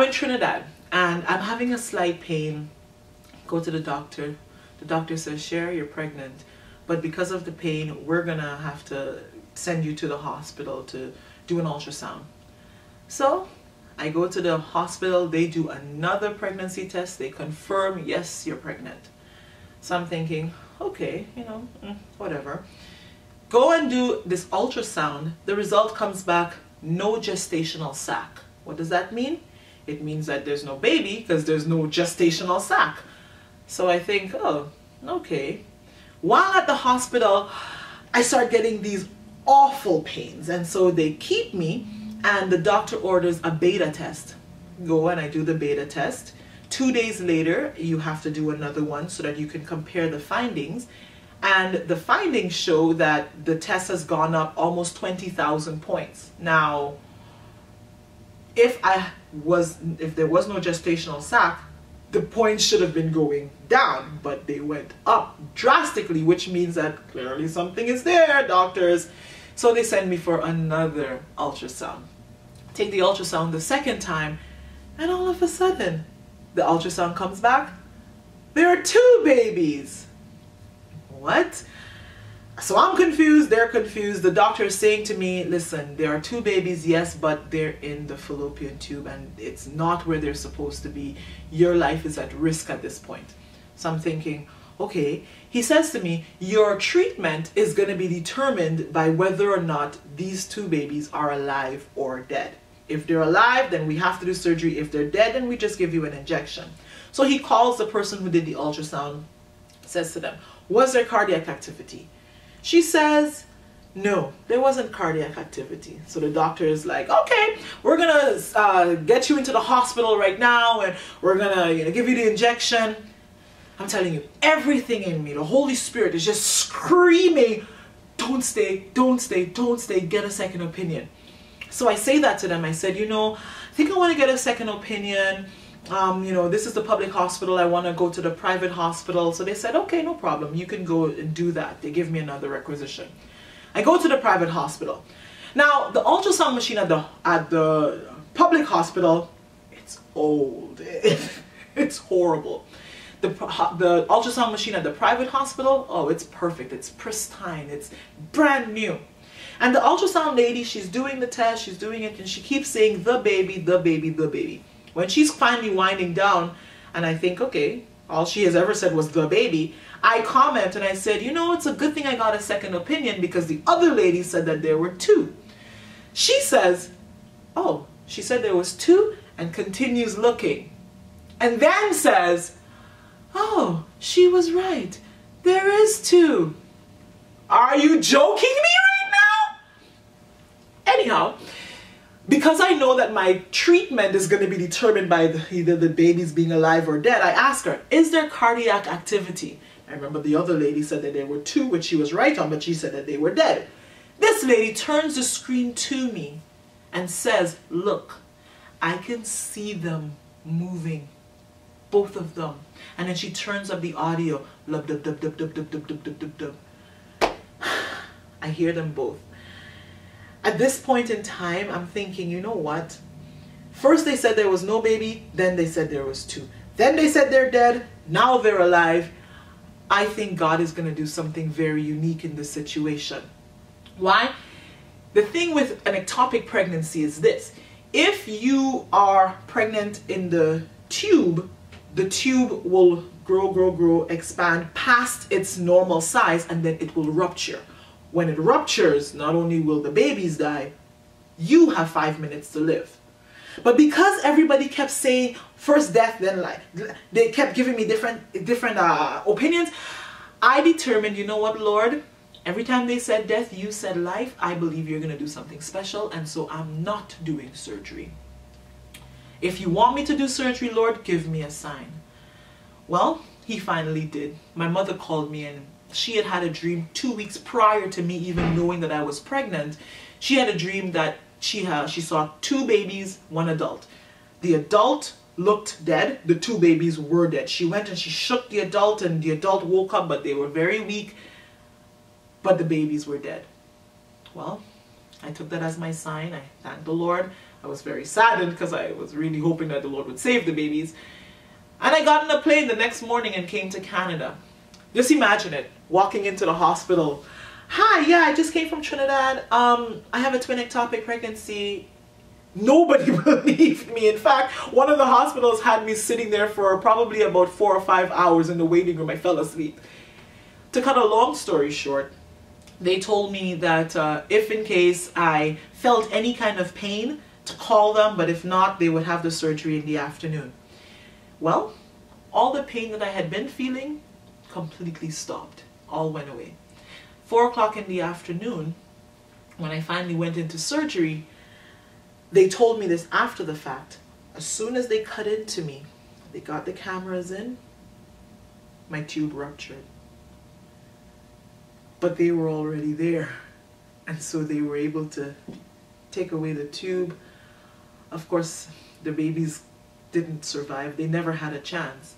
I'm in Trinidad and I'm having a slight pain. Go to the doctor. The doctor says, Cher, you're pregnant. But because of the pain, we're gonna have to send you to the hospital to do an ultrasound. So I go to the hospital, they do another pregnancy test, they confirm, yes, you're pregnant. So I'm thinking, okay, you know, mm, whatever. Go and do this ultrasound. The result comes back, no gestational sac. What does that mean? It means that there's no baby because there's no gestational sac. So I think, oh, okay. While at the hospital, I start getting these awful pains. And so they keep me and the doctor orders a beta test. Go and I do the beta test. Two days later, you have to do another one so that you can compare the findings. And the findings show that the test has gone up almost 20,000 points. Now, if I was, if there was no gestational sac, the points should have been going down, but they went up drastically, which means that clearly something is there, doctors. So they send me for another ultrasound. Take the ultrasound the second time, and all of a sudden, the ultrasound comes back. There are two babies. What? So I'm confused, they're confused. The doctor is saying to me, listen, there are two babies, yes, but they're in the fallopian tube and it's not where they're supposed to be. Your life is at risk at this point. So I'm thinking, okay. He says to me, your treatment is going to be determined by whether or not these two babies are alive or dead. If they're alive, then we have to do surgery. If they're dead, then we just give you an injection. So he calls the person who did the ultrasound, says to them, was there cardiac activity? She says, no, there wasn't cardiac activity. So the doctor is like, okay, we're gonna uh, get you into the hospital right now and we're gonna you know, give you the injection. I'm telling you, everything in me, the Holy Spirit is just screaming, don't stay, don't stay, don't stay, get a second opinion. So I say that to them. I said, you know, I think I want to get a second opinion um, you know, this is the public hospital, I want to go to the private hospital. So they said, okay, no problem, you can go and do that. They give me another requisition. I go to the private hospital. Now, the ultrasound machine at the, at the public hospital, it's old. it's horrible. The, the ultrasound machine at the private hospital, oh, it's perfect. It's pristine. It's brand new. And the ultrasound lady, she's doing the test, she's doing it, and she keeps saying, the baby, the baby, the baby. When she's finally winding down, and I think, okay, all she has ever said was the baby, I comment and I said, you know, it's a good thing I got a second opinion because the other lady said that there were two. She says, oh, she said there was two and continues looking. And then says, oh, she was right. There is two. Are you joking me right now? Anyhow, because I know that my treatment is going to be determined by the, either the baby's being alive or dead, I ask her, is there cardiac activity? I remember the other lady said that there were two, which she was right on, but she said that they were dead. This lady turns the screen to me and says, look, I can see them moving, both of them. And then she turns up the audio, I hear them both at this point in time, I'm thinking, you know what? First they said there was no baby, then they said there was two. Then they said they're dead, now they're alive. I think God is going to do something very unique in this situation. Why? The thing with an ectopic pregnancy is this. If you are pregnant in the tube, the tube will grow, grow, grow, expand past its normal size and then it will rupture when it ruptures, not only will the babies die, you have five minutes to live. But because everybody kept saying first death, then life, they kept giving me different different uh, opinions. I determined, you know what, Lord, every time they said death, you said life. I believe you're going to do something special, and so I'm not doing surgery. If you want me to do surgery, Lord, give me a sign. Well, he finally did. My mother called me and she had had a dream two weeks prior to me even knowing that I was pregnant. She had a dream that she she saw two babies, one adult. The adult looked dead. The two babies were dead. She went and she shook the adult and the adult woke up, but they were very weak. But the babies were dead. Well, I took that as my sign. I thanked the Lord. I was very saddened because I was really hoping that the Lord would save the babies. And I got on a plane the next morning and came to Canada. Just imagine it, walking into the hospital. Hi, yeah, I just came from Trinidad. Um, I have a twin ectopic pregnancy. Nobody believed me. In fact, one of the hospitals had me sitting there for probably about four or five hours in the waiting room. I fell asleep. To cut a long story short, they told me that uh, if in case I felt any kind of pain, to call them, but if not, they would have the surgery in the afternoon. Well, all the pain that I had been feeling completely stopped. All went away. Four o'clock in the afternoon, when I finally went into surgery, they told me this after the fact. As soon as they cut into me, they got the cameras in, my tube ruptured. But they were already there. And so they were able to take away the tube. Of course, the babies didn't survive. They never had a chance.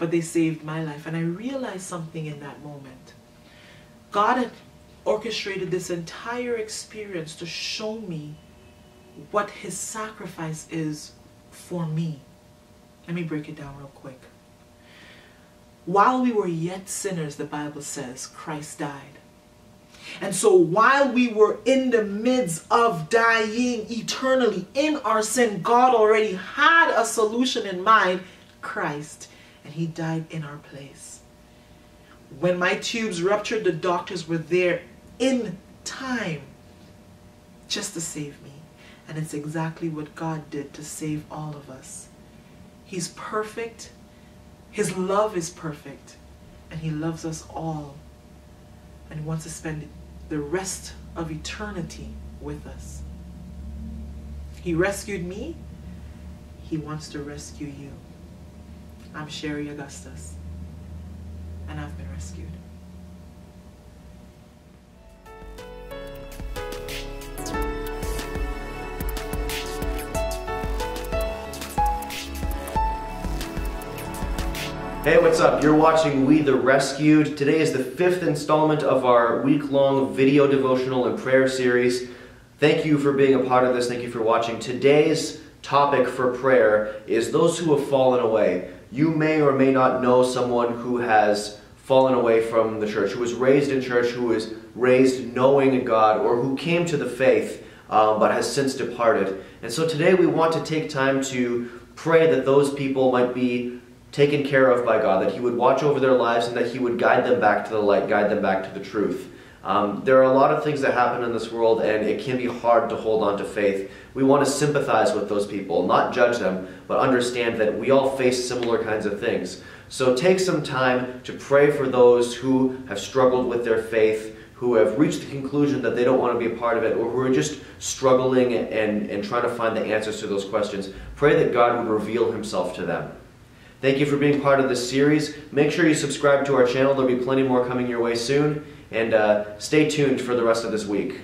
But they saved my life. And I realized something in that moment. God had orchestrated this entire experience to show me what his sacrifice is for me. Let me break it down real quick. While we were yet sinners, the Bible says, Christ died. And so while we were in the midst of dying eternally in our sin, God already had a solution in mind, Christ, and he died in our place. When my tubes ruptured, the doctors were there in time just to save me. And it's exactly what God did to save all of us. He's perfect. His love is perfect. And he loves us all. And he wants to spend the rest of eternity with us. He rescued me. He wants to rescue you. I'm Sherry Augustus. And I've been rescued. Hey, what's up? You're watching We the Rescued. Today is the fifth installment of our week-long video devotional and prayer series. Thank you for being a part of this. Thank you for watching. Today's topic for prayer is those who have fallen away. You may or may not know someone who has fallen away from the church, who was raised in church, who was raised knowing God, or who came to the faith um, but has since departed. And so today we want to take time to pray that those people might be taken care of by God, that He would watch over their lives and that He would guide them back to the light, guide them back to the truth. Um, there are a lot of things that happen in this world, and it can be hard to hold on to faith. We want to sympathize with those people, not judge them, but understand that we all face similar kinds of things. So take some time to pray for those who have struggled with their faith, who have reached the conclusion that they don't want to be a part of it, or who are just struggling and, and trying to find the answers to those questions. Pray that God would reveal Himself to them. Thank you for being part of this series. Make sure you subscribe to our channel. There'll be plenty more coming your way soon. And uh, stay tuned for the rest of this week.